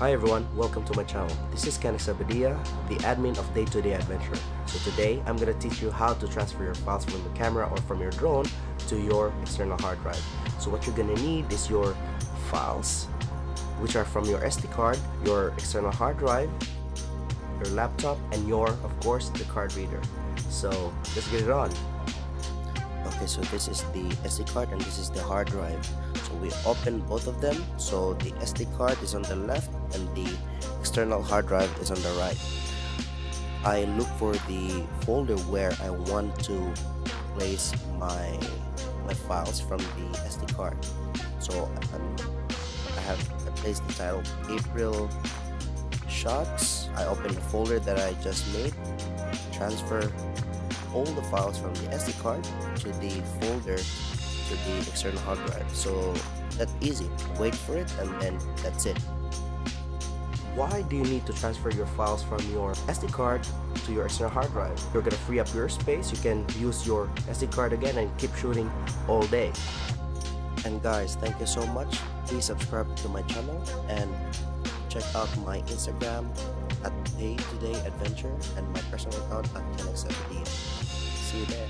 Hi everyone, welcome to my channel. This is Kennex Abadia, the admin of Day to Day Adventure. So today, I'm gonna teach you how to transfer your files from the camera or from your drone to your external hard drive. So what you're gonna need is your files, which are from your SD card, your external hard drive, your laptop, and your, of course, the card reader. So let's get it on. Okay, so this is the SD card and this is the hard drive. So we open both of them. So the SD card is on the left and the external hard drive is on the right. I look for the folder where I want to place my my files from the SD card. So um, I have I placed the title April shots. I open the folder that I just made, transfer all the files from the SD card to the folder to the external hard drive. So that's easy. Wait for it and then that's it. Why do you need to transfer your files from your SD card to your external hard drive? You're gonna free up your space. You can use your SD card again and keep shooting all day. And guys, thank you so much. Please subscribe to my channel and check out my Instagram at Day to Day Adventure and my personal account at Kennex See you there.